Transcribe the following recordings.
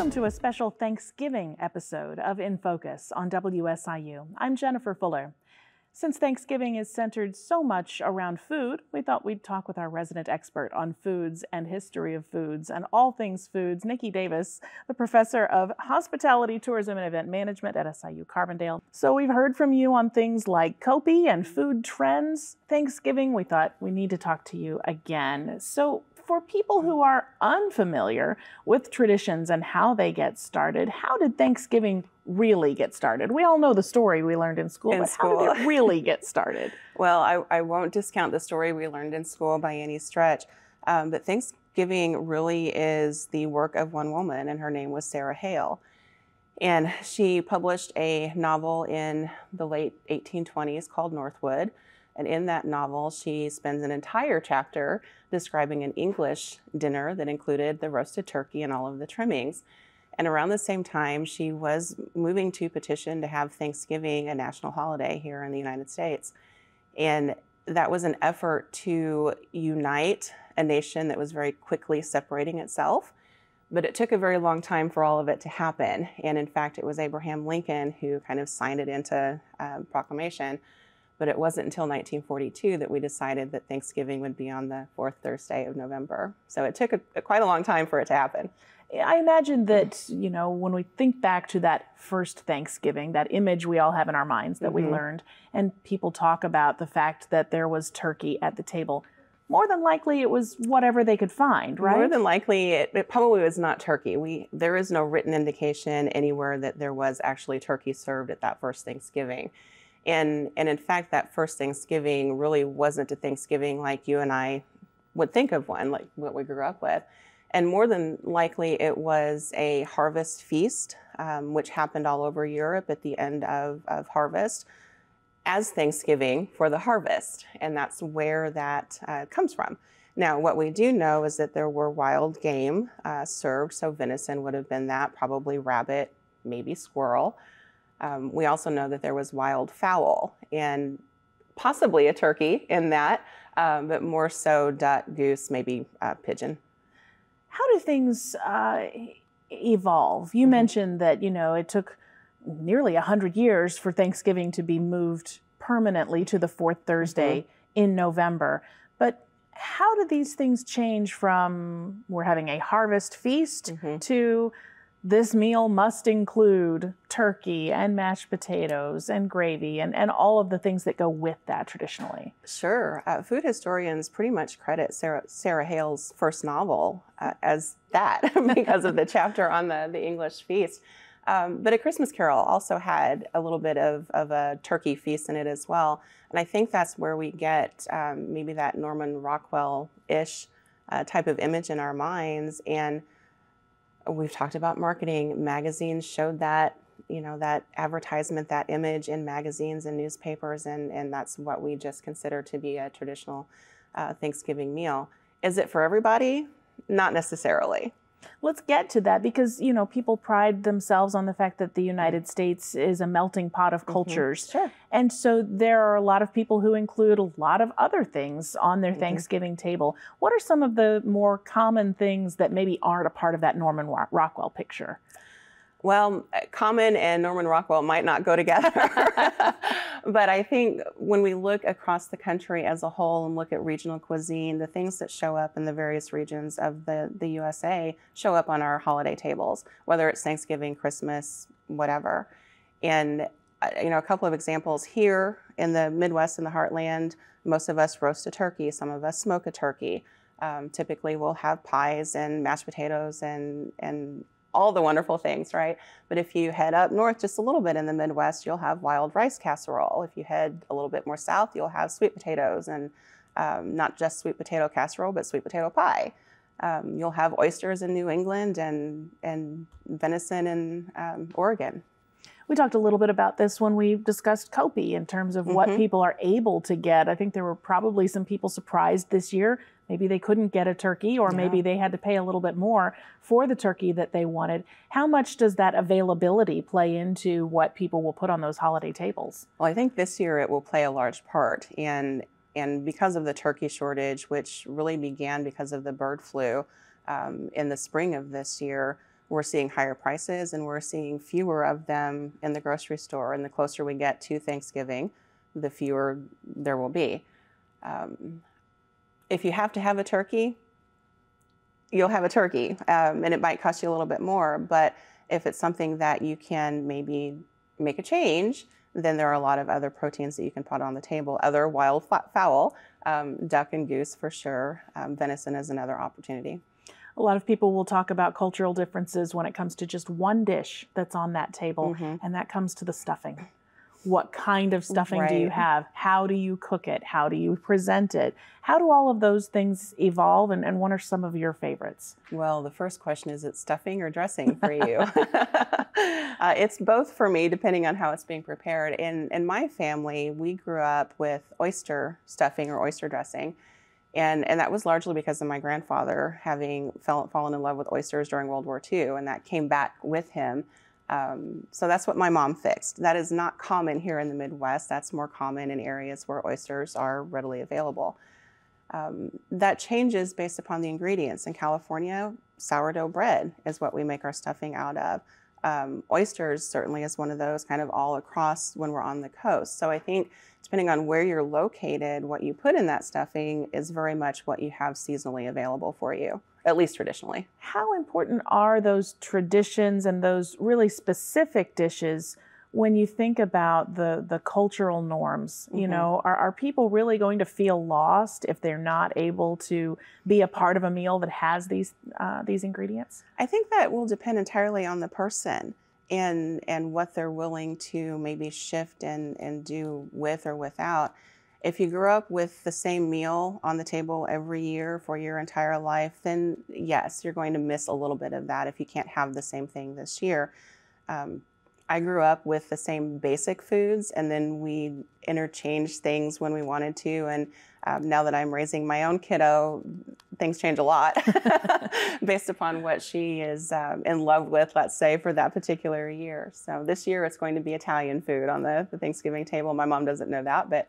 Welcome to a special Thanksgiving episode of In Focus on WSIU. I'm Jennifer Fuller. Since Thanksgiving is centered so much around food, we thought we'd talk with our resident expert on foods and history of foods and all things foods, Nikki Davis, the professor of hospitality, tourism, and event management at SIU Carbondale. So we've heard from you on things like COPI and food trends. Thanksgiving, we thought we need to talk to you again. So for people who are unfamiliar with traditions and how they get started, how did Thanksgiving really get started? We all know the story we learned in school, In but school. how did it really get started? Well, I, I won't discount the story we learned in school by any stretch, um, but Thanksgiving really is the work of one woman, and her name was Sarah Hale. And she published a novel in the late 1820s called Northwood. And in that novel, she spends an entire chapter describing an English dinner that included the roasted turkey and all of the trimmings. And around the same time, she was moving to petition to have Thanksgiving a national holiday here in the United States. And that was an effort to unite a nation that was very quickly separating itself. But it took a very long time for all of it to happen. And in fact, it was Abraham Lincoln who kind of signed it into uh, proclamation. But it wasn't until 1942 that we decided that Thanksgiving would be on the fourth Thursday of November. So it took a, a, quite a long time for it to happen. I imagine that, you know, when we think back to that first Thanksgiving, that image we all have in our minds that mm-hmm. we learned, and people talk about the fact that there was turkey at the table, more than likely it was whatever they could find, right? More than likely it, it, probably was not turkey. We there is no written indication anywhere that there was actually turkey served at that first Thanksgiving. And and in fact that first Thanksgiving really wasn't a Thanksgiving like you and I would think of one, like what we grew up with. And more than likely, it was a harvest feast, um, which happened all over Europe at the end of, of harvest as Thanksgiving for the harvest. And that's where that uh, comes from. Now, what we do know is that there were wild game uh, served. So, venison would have been that, probably rabbit, maybe squirrel. Um, we also know that there was wild fowl and possibly a turkey in that, um, but more so duck, goose, maybe uh, pigeon how do things uh, evolve? You mm-hmm. mentioned that you know it took nearly hundred years for Thanksgiving to be moved permanently to the fourth Thursday mm-hmm. in November, but how do these things change from we're having a harvest feast mm-hmm. to this meal must include turkey and mashed potatoes and gravy and, and all of the things that go with that traditionally. Sure. Uh, food historians pretty much credit Sarah, Sarah Hale's first novel uh, as that because of the chapter on the, the English feast. Um, but A Christmas Carol also had a little bit of, of a turkey feast in it as well. And I think that's where we get um, maybe that Norman Rockwell ish uh, type of image in our minds. And We've talked about marketing. Magazines showed that, you know, that advertisement, that image in magazines and newspapers, and, and that's what we just consider to be a traditional uh, Thanksgiving meal. Is it for everybody? Not necessarily. Let's get to that because you know people pride themselves on the fact that the United States is a melting pot of mm-hmm. cultures. Mm-hmm. Sure. And so there are a lot of people who include a lot of other things on their mm-hmm. Thanksgiving table. What are some of the more common things that maybe aren't a part of that Norman Rockwell picture? Well, Common and Norman Rockwell might not go together. but I think when we look across the country as a whole and look at regional cuisine, the things that show up in the various regions of the, the USA show up on our holiday tables, whether it's Thanksgiving, Christmas, whatever. And uh, you know, a couple of examples here in the Midwest and the Heartland, most of us roast a turkey, some of us smoke a turkey. Um, typically, we'll have pies and mashed potatoes and and all the wonderful things, right? But if you head up north just a little bit in the Midwest, you'll have wild rice casserole. If you head a little bit more south, you'll have sweet potatoes and um, not just sweet potato casserole, but sweet potato pie. Um, you'll have oysters in New England and, and venison in um, Oregon. We talked a little bit about this when we discussed COPI in terms of mm-hmm. what people are able to get. I think there were probably some people surprised this year Maybe they couldn't get a turkey, or yeah. maybe they had to pay a little bit more for the turkey that they wanted. How much does that availability play into what people will put on those holiday tables? Well, I think this year it will play a large part. And, and because of the turkey shortage, which really began because of the bird flu um, in the spring of this year, we're seeing higher prices and we're seeing fewer of them in the grocery store. And the closer we get to Thanksgiving, the fewer there will be. Um, if you have to have a turkey, you'll have a turkey, um, and it might cost you a little bit more. But if it's something that you can maybe make a change, then there are a lot of other proteins that you can put on the table. Other wild fowl, um, duck and goose for sure. Um, venison is another opportunity. A lot of people will talk about cultural differences when it comes to just one dish that's on that table, mm-hmm. and that comes to the stuffing. What kind of stuffing right. do you have? How do you cook it? How do you present it? How do all of those things evolve and, and what are some of your favorites? Well the first question is it stuffing or dressing for you? Uh, it's both for me depending on how it's being prepared. In, in my family we grew up with oyster stuffing or oyster dressing and, and that was largely because of my grandfather having fell, fallen in love with oysters during world war ii and that came back with him um, so that's what my mom fixed. That is not common here in the Midwest. That's more common in areas where oysters are readily available. Um, that changes based upon the ingredients. In California, sourdough bread is what we make our stuffing out of. Um, oysters certainly is one of those kind of all across when we're on the coast. So I think depending on where you're located, what you put in that stuffing is very much what you have seasonally available for you at least traditionally. How important are those traditions and those really specific dishes when you think about the the cultural norms? Mm-hmm. You know, are, are people really going to feel lost if they're not able to be a part of a meal that has these uh, these ingredients? I think that will depend entirely on the person and and what they're willing to maybe shift and and do with or without. If you grew up with the same meal on the table every year for your entire life, then yes, you're going to miss a little bit of that if you can't have the same thing this year. Um, I grew up with the same basic foods, and then we interchanged things when we wanted to. And um, now that I'm raising my own kiddo, things change a lot based upon what she is um, in love with, let's say, for that particular year. So this year it's going to be Italian food on the, the Thanksgiving table. My mom doesn't know that, but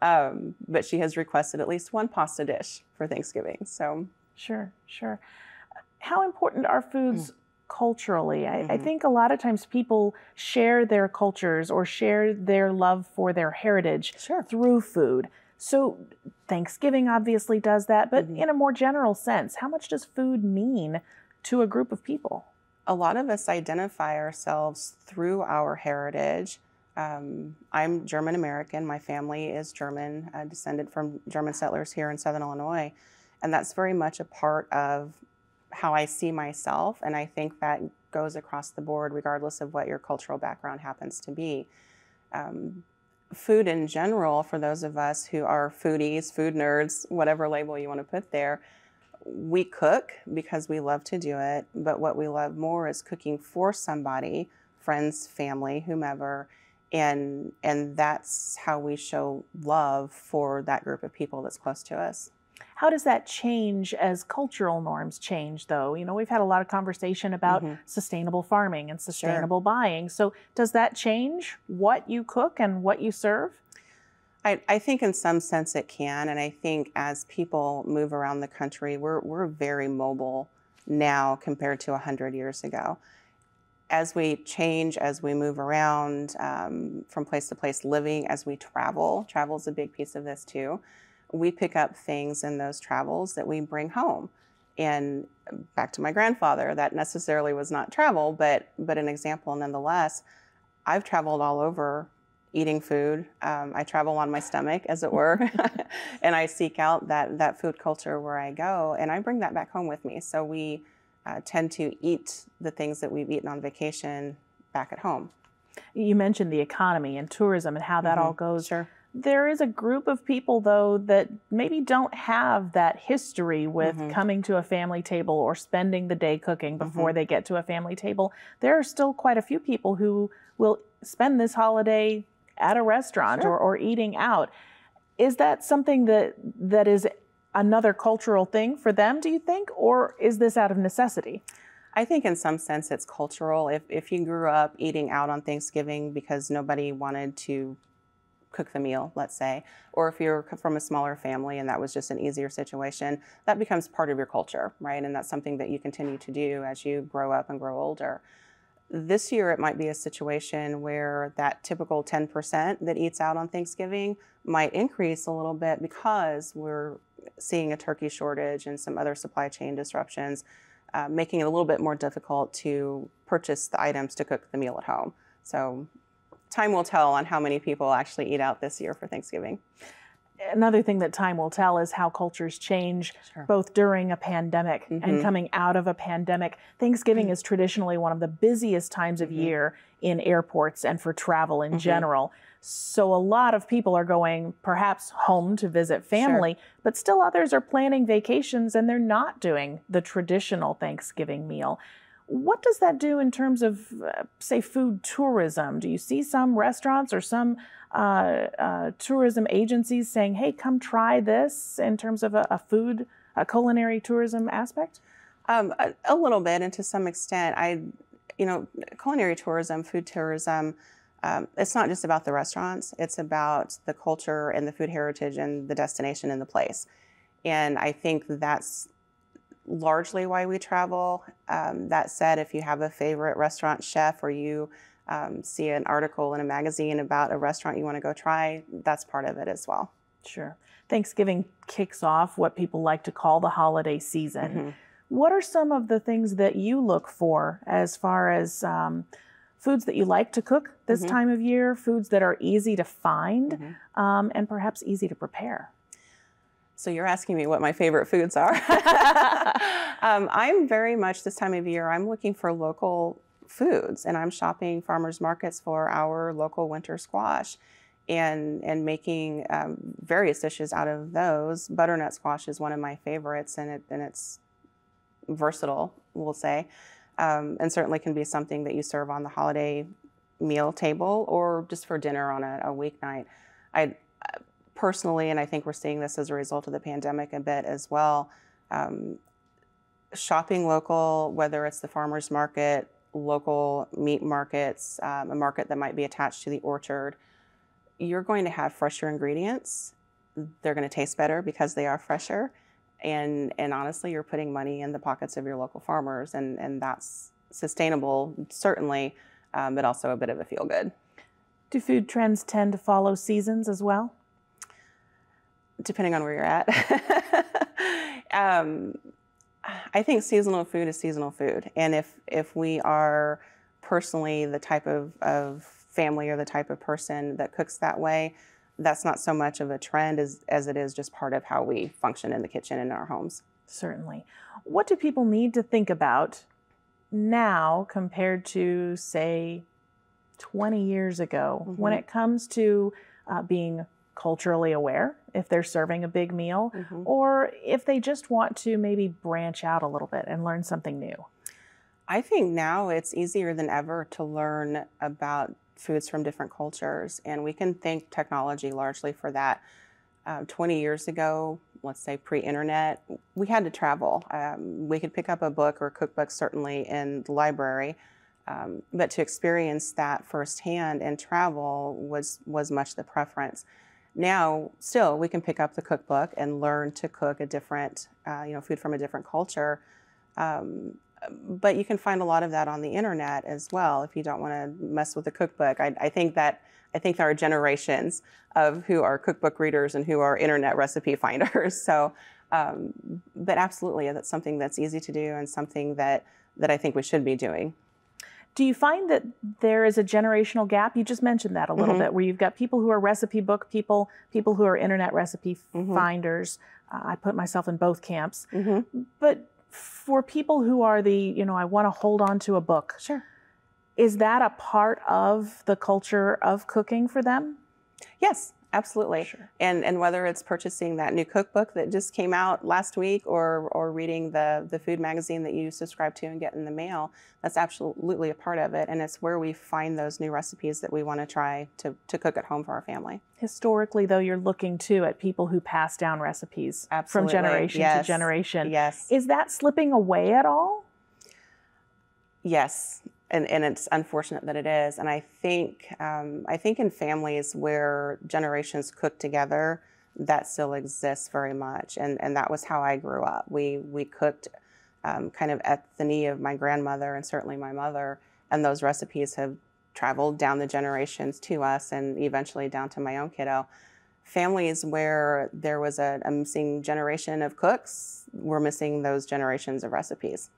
um, but she has requested at least one pasta dish for Thanksgiving. So sure, sure. How important are foods? Mm. Culturally, I, mm-hmm. I think a lot of times people share their cultures or share their love for their heritage sure. through food. So, Thanksgiving obviously does that, but mm-hmm. in a more general sense, how much does food mean to a group of people? A lot of us identify ourselves through our heritage um, I'm German American. My family is German, uh, descended from German settlers here in Southern Illinois. And that's very much a part of how I see myself. And I think that goes across the board, regardless of what your cultural background happens to be. Um, food in general, for those of us who are foodies, food nerds, whatever label you want to put there, we cook because we love to do it. But what we love more is cooking for somebody, friends, family, whomever and and that's how we show love for that group of people that's close to us how does that change as cultural norms change though you know we've had a lot of conversation about mm-hmm. sustainable farming and sustainable sure. buying so does that change what you cook and what you serve I, I, think in some sense it can and i think as people move around the country we're, we're very mobile now compared to 100 years ago as we change, as we move around um, from place to place, living as we travel, travel is a big piece of this too. We pick up things in those travels that we bring home. And back to my grandfather, that necessarily was not travel, but but an example nonetheless. I've traveled all over eating food. Um, I travel on my stomach, as it were, and I seek out that that food culture where I go, and I bring that back home with me. So we uh, tend to eat the things that we've eaten on vacation back at home. You mentioned the economy and tourism and how that mm-hmm. all goes. Sure. There is a group of people, though, that maybe don't have that history with mm-hmm. coming to a family table or spending the day cooking before mm-hmm. they get to a family table. There are still quite a few people who will spend this holiday at a restaurant sure. or, or eating out. Is that something that that is another cultural thing for them, do you think? Or is this out of necessity? I think in some sense it's cultural. If, if you grew up eating out on Thanksgiving because nobody wanted to cook the meal, let's say, or if you're from a smaller family and that was just an easier situation, that becomes part of your culture, right? And that's something that you continue to do as you grow up and grow older. This year, it might be a situation where that typical 10% that eats out on Thanksgiving might increase a little bit because we're seeing a turkey shortage and some other supply chain disruptions, uh, making it a little bit more difficult to purchase the items to cook the meal at home. So time will tell on how many people actually eat out this year for Thanksgiving. Another thing that time will tell is how cultures change Sure. both during a pandemic and Mhm. coming out of a pandemic. Thanksgiving is traditionally one of the busiest times of Mhm. year in airports and for travel in Mhm. general. So a lot of people are going perhaps home to visit family, but still others are planning vacations and they're not doing the traditional Thanksgiving meal. What does that do in terms of, uh, say, food tourism? Do you see some restaurants or some uh, uh, tourism agencies saying, hey, come try this in terms of a, a food, a culinary tourism aspect? Um, a, a little bit, and to some extent, I, you know, culinary tourism, food tourism. Um, it's not just about the restaurants; it's about the culture and the food heritage and the destination and the place. And I think that's largely why we travel. Um, that said, if you have a favorite restaurant chef or you um, see an article in a magazine about a restaurant you want to go try, that's part of it as well. Sure. Thanksgiving kicks off what people like to call the holiday season. Mhm. What are some of the things that you look for as far as um, foods that you like to cook this Mhm. time of year, foods that are easy to find, Mhm. um, and perhaps easy to prepare? So you're asking me what my favorite foods are. um, I'm very much this time of year. I'm looking for local foods, and I'm shopping farmers markets for our local winter squash, and and making um, various dishes out of those. Butternut squash is one of my favorites, and it and it's versatile, we'll say, um, and certainly can be something that you serve on the holiday meal table or just for dinner on a, a weeknight. I personally, and I think we're seeing this as a result of the pandemic a bit as well. Um, shopping local, whether it's the farmers market, local meat markets, um, a market that might be attached to the orchard, you're going to have fresher ingredients. They're going to taste better because they are fresher. And, and honestly, you're putting money in the pockets of your local farmers, and, and that's sustainable, certainly, um, but also a bit of a feel good. Do food trends tend to follow seasons as well? Depending on where you're at. um, I think seasonal food is seasonal food, and if if we are personally the type of, of family or the type of person that cooks that way, that's not so much of a trend as as it is just part of how we function in the kitchen in our homes. Certainly. What do people need to think about now compared to, say, 20 years ago when Mhm. it comes to uh, being culturally aware if they're serving a big meal or if they just want to maybe branch out a little bit and learn something new? I think now it's easier than ever to learn about foods from different cultures, and we can thank technology largely for that. Um, 20 years ago, let's say pre internet, we had to travel. Um, we could pick up a book or a cookbook, certainly in the library. Um, but to experience that firsthand and travel was was much the preference. Now, still, we can pick up the cookbook and learn to cook a different, uh, you know, food from a different culture. Um, but you can find a lot of that on the internet as well if you don't want to mess with the cookbook. I, I think that I think there are generations of who are cookbook readers and who are internet recipe finders. So, um, but absolutely, that's something that's easy to do and something that that I think we should be doing. Do you find that there is a generational gap? You just mentioned that a little Mhm. bit, where you've got people who are recipe book people, people who are internet recipe Mhm. finders. Uh, I put myself in both camps. Mm-hmm. But for people who are the, you know, I want to hold on to a book, Sure. is that a part of the culture of cooking for them? Yes, absolutely. Sure. And and whether it's purchasing that new cookbook that just came out last week or or reading the the food magazine that you subscribe to and get in the mail, that's absolutely a part of it. And it's where we find those new recipes that we want to try to to cook at home for our family. Historically, though, you're looking too at people who pass down recipes Absolutely. from generation Yes. to generation. Yes. Is that slipping away at all? Yes. And, and it's unfortunate that it is. And I think um, I think in families where generations cook together, that still exists very much. And and that was how I grew up. We we cooked um, kind of at the knee of my grandmother and certainly my mother, and those recipes have traveled down the generations to us and eventually down to my own kiddo. Families where there was a, a missing generation of cooks, we're missing those generations of recipes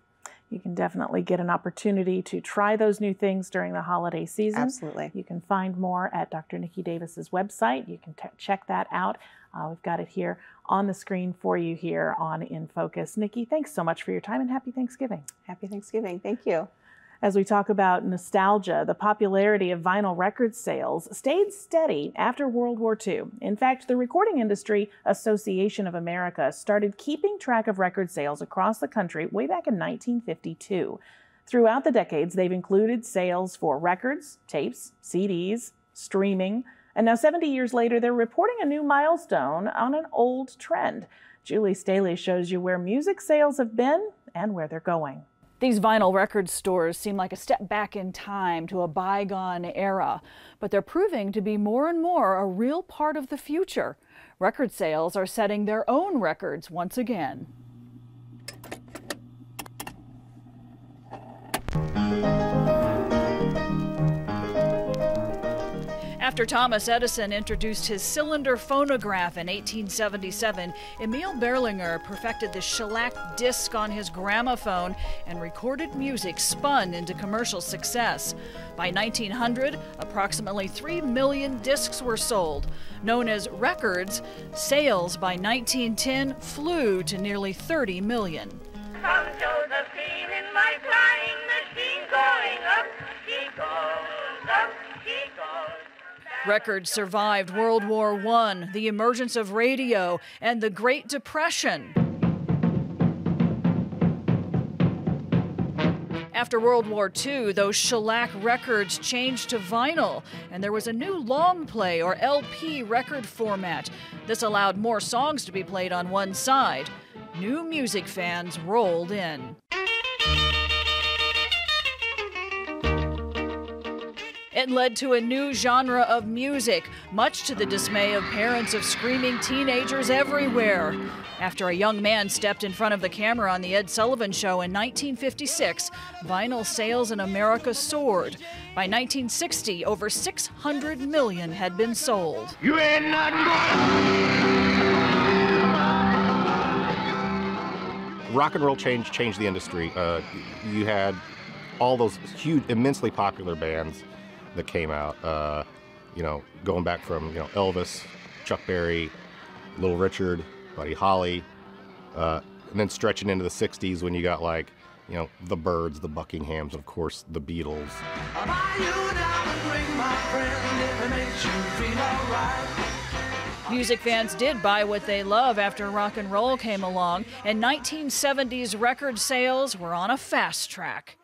you can definitely get an opportunity to try those new things during the holiday season. Absolutely. You can find more at Dr. Nikki Davis's website. You can check that out. Uh, we've got it here on the screen for you here on In Focus. Nikki, thanks so much for your time and happy Thanksgiving. Happy Thanksgiving. Thank you. As we talk about nostalgia, the popularity of vinyl record sales stayed steady after World War II. In fact, the Recording Industry Association of America started keeping track of record sales across the country way back in 1952. Throughout the decades, they've included sales for records, tapes, CDs, streaming, and now 70 years later, they're reporting a new milestone on an old trend. Julie Staley shows you where music sales have been and where they're going. These vinyl record stores seem like a step back in time to a bygone era, but they're proving to be more and more a real part of the future. Record sales are setting their own records once again. After Thomas Edison introduced his cylinder phonograph in 1877, Emil Berliner perfected the shellac disc on his gramophone, and recorded music spun into commercial success. By 1900, approximately 3 million discs were sold. Known as records, sales by 1910 flew to nearly 30 million. Records survived World War I, the emergence of radio, and the Great Depression. After World War II, those shellac records changed to vinyl, and there was a new long play or LP record format. This allowed more songs to be played on one side. New music fans rolled in. It led to a new genre of music, much to the dismay of parents of screaming teenagers everywhere. After a young man stepped in front of the camera on The Ed Sullivan Show in 1956, vinyl sales in America soared. By 1960, over 600 million had been sold. You ain't nothing Rock and roll change changed the industry. Uh, you had all those huge, immensely popular bands that came out. Uh, you know, going back from you know Elvis, Chuck Berry, Little Richard, Buddy Holly, uh, and then stretching into the '60s when you got like you know the Byrds, the Buckinghams, of course the Beatles. Music fans did buy what they love after rock and roll came along, and 1970s record sales were on a fast track.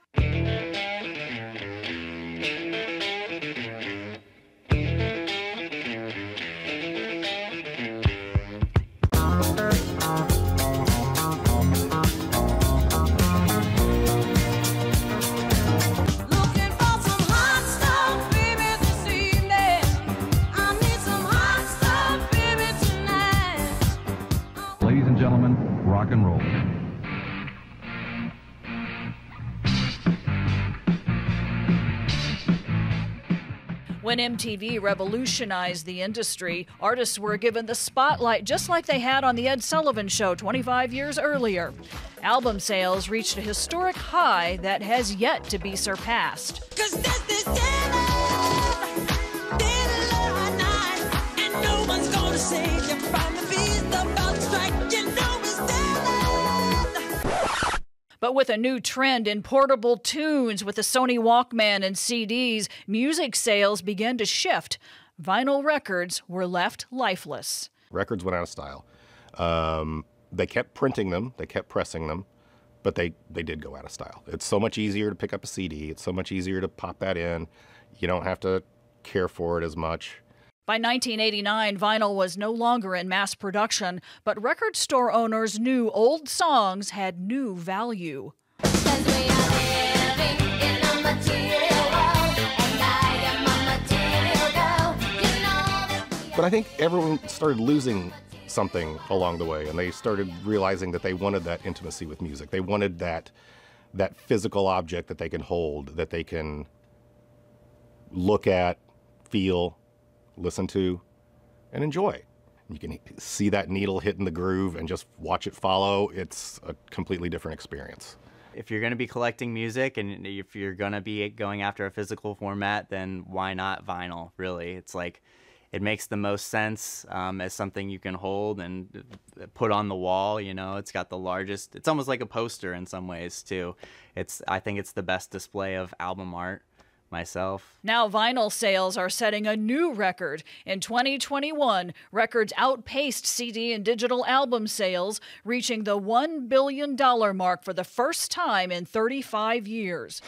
When MTV revolutionized the industry, artists were given the spotlight just like they had on The Ed Sullivan Show 25 years earlier. Album sales reached a historic high that has yet to be surpassed. But with a new trend in portable tunes with the Sony Walkman and CDs, music sales began to shift. Vinyl records were left lifeless. Records went out of style. Um, they kept printing them, they kept pressing them, but they, they did go out of style. It's so much easier to pick up a CD, it's so much easier to pop that in. You don't have to care for it as much. By 1989, vinyl was no longer in mass production, but record store owners knew old songs had new value. But I think everyone started losing something along the way, and they started realizing that they wanted that intimacy with music. They wanted that that physical object that they can hold, that they can look at, feel, listen to, and enjoy. You can see that needle hitting the groove and just watch it follow. It's a completely different experience. If you're going to be collecting music and if you're going to be going after a physical format, then why not vinyl, really? It's like it makes the most sense um, as something you can hold and put on the wall. You know, it's got the largest. It's almost like a poster in some ways too. It's I think it's the best display of album art myself. Now, vinyl sales are setting a new record. In 2021, records outpaced CD and digital album sales, reaching the $1 billion mark for the first time in 35 years.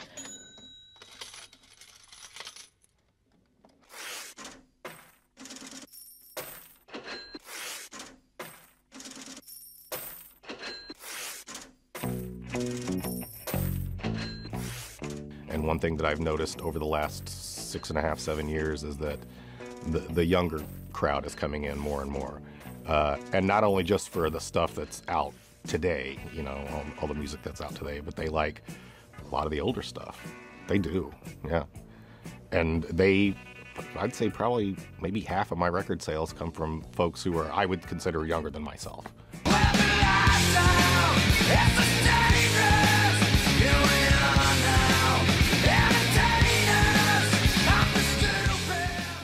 One thing that I've noticed over the last six and a half, seven years is that the, the younger crowd is coming in more and more. Uh, and not only just for the stuff that's out today, you know, all, all the music that's out today, but they like a lot of the older stuff. They do, yeah. And they, I'd say probably maybe half of my record sales come from folks who are, I would consider younger than myself.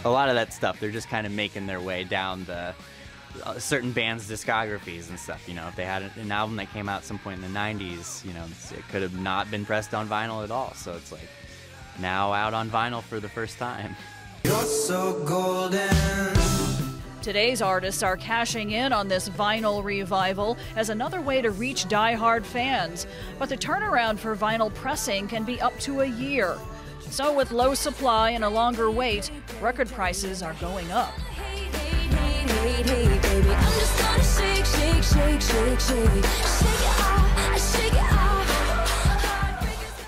A lot of that stuff, they're just kind of making their way down the uh, certain bands' discographies and stuff. You know, if they had an album that came out at some point in the 90s, you know, it could have not been pressed on vinyl at all. So it's like now out on vinyl for the first time. You're so golden. Today's artists are cashing in on this vinyl revival as another way to reach die-hard fans. But the turnaround for vinyl pressing can be up to a year. So, with low supply and a longer wait, record prices are going up.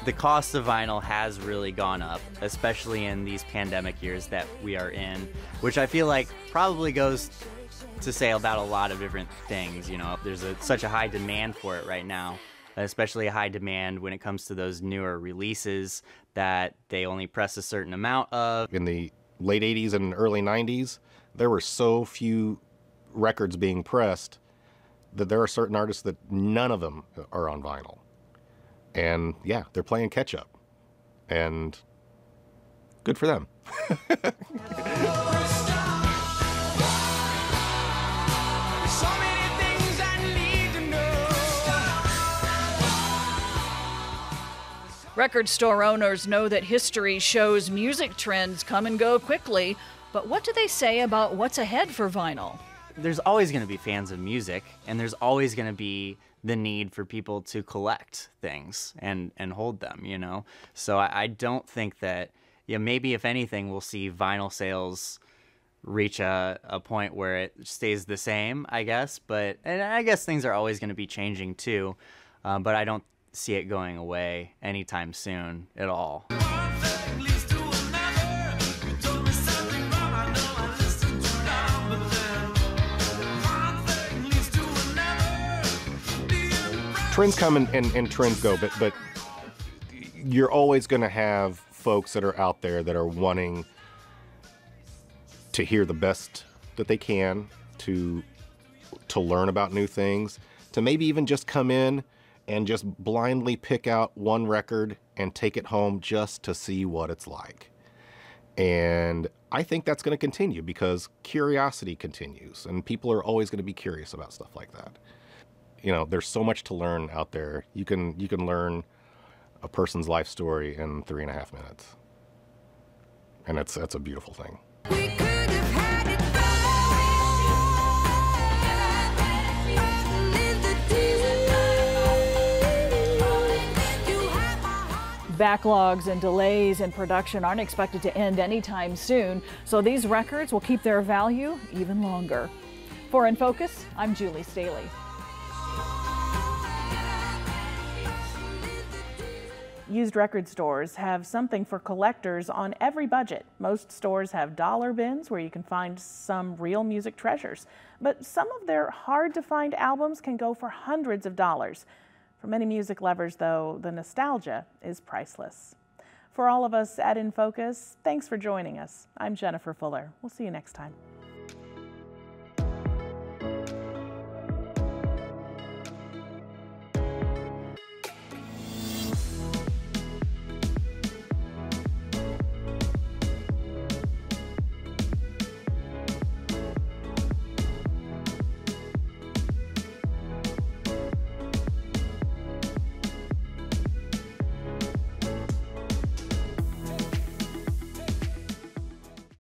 The cost of vinyl has really gone up, especially in these pandemic years that we are in, which I feel like probably goes to say about a lot of different things. You know, there's a, such a high demand for it right now especially a high demand when it comes to those newer releases that they only press a certain amount of. In the late 80s and early 90s, there were so few records being pressed that there are certain artists that none of them are on vinyl. And yeah, they're playing catch up. And good for them. Record store owners know that history shows music trends come and go quickly, but what do they say about what's ahead for vinyl? There's always going to be fans of music, and there's always going to be the need for people to collect things and, and hold them, you know? So I, I don't think that, yeah, maybe if anything, we'll see vinyl sales reach a, a point where it stays the same, I guess. But, and I guess things are always going to be changing too. Um, but I don't see it going away anytime soon at all. Trends come and, and, and trends go, but but you're always going to have folks that are out there that are wanting to hear the best that they can to to learn about new things to maybe even just come in and just blindly pick out one record and take it home just to see what it's like. And I think that's going to continue because curiosity continues and people are always going to be curious about stuff like that. You know, there's so much to learn out there. You can you can learn a person's life story in three and a half minutes. And that's that's a beautiful thing. Backlogs and delays in production aren't expected to end anytime soon, so these records will keep their value even longer. For In Focus, I'm Julie Staley. Used record stores have something for collectors on every budget. Most stores have dollar bins where you can find some real music treasures, but some of their hard to find albums can go for hundreds of dollars. For many music lovers, though, the nostalgia is priceless. For all of us at In Focus, thanks for joining us. I'm Jennifer Fuller. We'll see you next time.